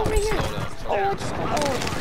over here. Down. Oh, it's... oh,